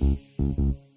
Mm-hmm.